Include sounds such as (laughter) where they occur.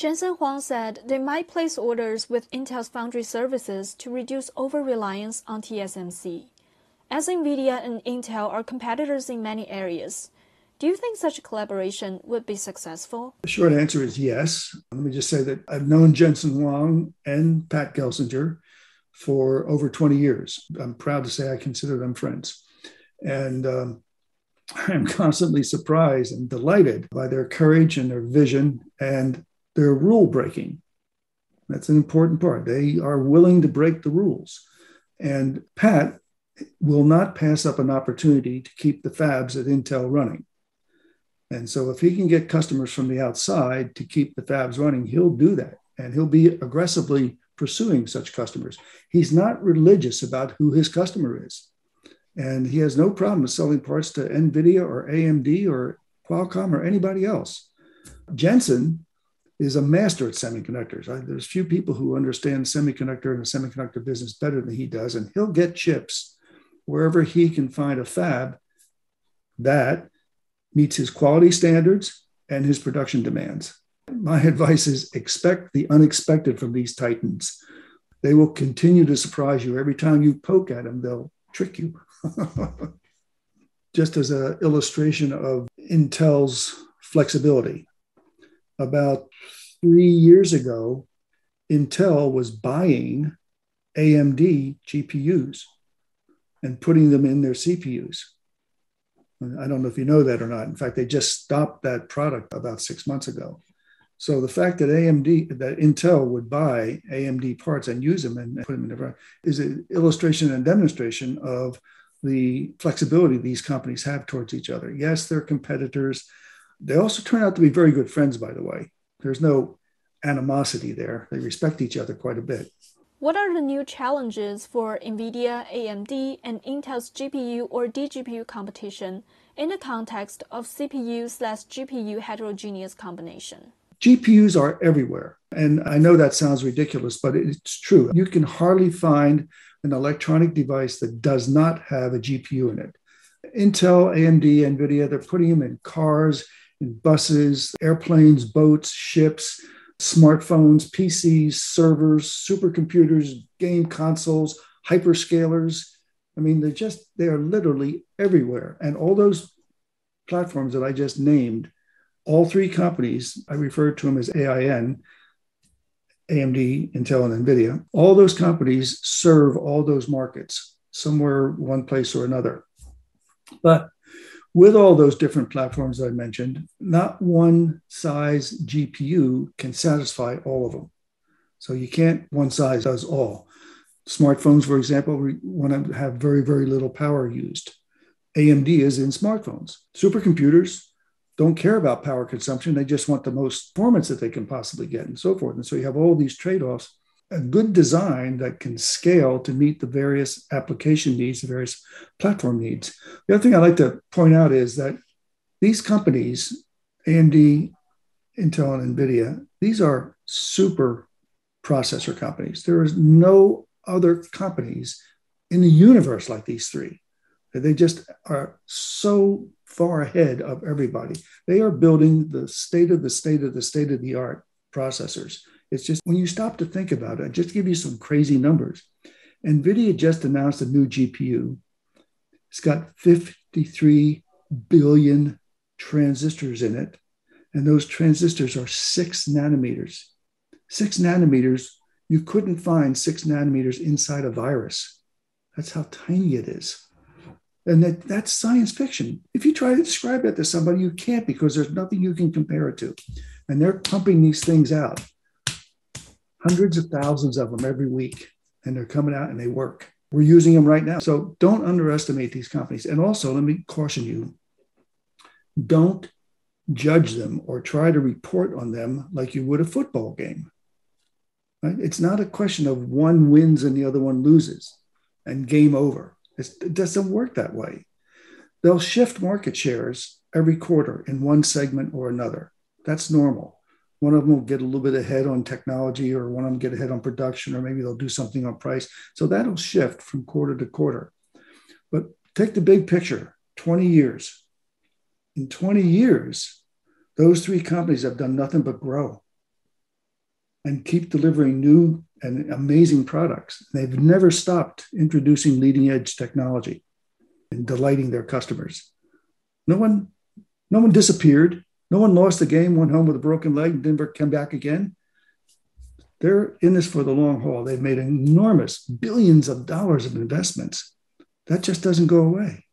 Jensen Huang said they might place orders with Intel's foundry services to reduce over reliance on TSMC. As NVIDIA and Intel are competitors in many areas, do you think such a collaboration would be successful? The short answer is yes. Let me just say that I've known Jensen Huang and Pat Gelsinger for over 20 years. I'm proud to say I consider them friends. And um, (laughs) I'm constantly surprised and delighted by their courage and their vision and their rule breaking. That's an important part. They are willing to break the rules. And Pat will not pass up an opportunity to keep the fabs at Intel running. And so, if he can get customers from the outside to keep the fabs running, he'll do that. And he'll be aggressively pursuing such customers. He's not religious about who his customer is. And he has no problem with selling parts to NVIDIA or AMD or Qualcomm or anybody else. Jensen is a master at semiconductors. I, there's few people who understand semiconductor and the semiconductor business better than he does, and he'll get chips wherever he can find a fab that meets his quality standards and his production demands. My (laughs) advice is expect the unexpected from these titans. They will continue to surprise you every time you poke at them. They'll trick you. (laughs) Just as an illustration of Intel's flexibility, about three years ago, Intel was buying AMD GPUs and putting them in their CPUs. I don't know if you know that or not. In fact, they just stopped that product about six months ago. So the fact that AMD, that Intel would buy AMD parts and use them and put them in their is an illustration and demonstration of the flexibility these companies have towards each other. Yes, they're competitors. They also turn out to be very good friends, by the way. There's no animosity there. They respect each other quite a bit. What are the new challenges for NVIDIA, AMD, and Intel's GPU or DGPU competition in the context of CPU slash GPU heterogeneous combination? GPUs are everywhere. And I know that sounds ridiculous, but it's true. You can hardly find an electronic device that does not have a GPU in it. Intel, AMD, NVIDIA, they're putting them in cars, buses, airplanes, boats, ships, smartphones, PCs, servers, supercomputers, game consoles, hyperscalers. I mean, they're just, they are literally everywhere. And all those platforms that I just named, all three companies, I refer to them as AIN, AMD, Intel, and NVIDIA, all those companies serve all those markets somewhere, one place or another. But with all those different platforms I mentioned, not one size GPU can satisfy all of them. So you can't, one size does all. Smartphones, for example, want to have very, very little power used. AMD is in smartphones. Supercomputers don't care about power consumption. They just want the most performance that they can possibly get and so forth. And so you have all these trade offs a good design that can scale to meet the various application needs, the various platform needs. The other thing I'd like to point out is that these companies, AMD, Intel, and NVIDIA, these are super processor companies. There is no other companies in the universe like these three. They just are so far ahead of everybody. They are building the state of the state of the state of the art processors. It's just when you stop to think about it, just give you some crazy numbers. NVIDIA just announced a new GPU. It's got 53 billion transistors in it. And those transistors are six nanometers. Six nanometers, you couldn't find six nanometers inside a virus. That's how tiny it is. And that, that's science fiction. If you try to describe that to somebody, you can't because there's nothing you can compare it to. And they're pumping these things out hundreds of thousands of them every week, and they're coming out and they work. We're using them right now. So don't underestimate these companies. And also, let me caution you don't judge them or try to report on them like you would a football game. Right? It's not a question of one wins and the other one loses and game over. It's, it doesn't work that way. They'll shift market shares every quarter in one segment or another. That's normal. One of them will get a little bit ahead on technology, or one of them get ahead on production, or maybe they'll do something on price. So that'll shift from quarter to quarter. But take the big picture 20 years. In 20 years, those three companies have done nothing but grow. and keep delivering new and amazing products. They've never stopped introducing leading edge technology and delighting their customers. No one, no one disappeared. No one lost the game, went home with a broken leg, didn't come back again. They're in this for the long haul. They've made enormous billions of dollars of investments. That just doesn't go away.